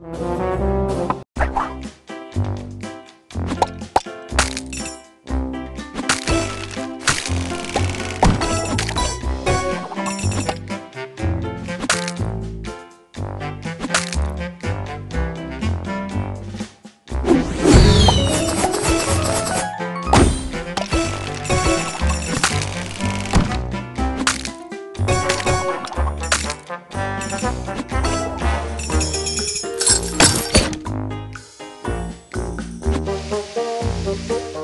Bye. Thank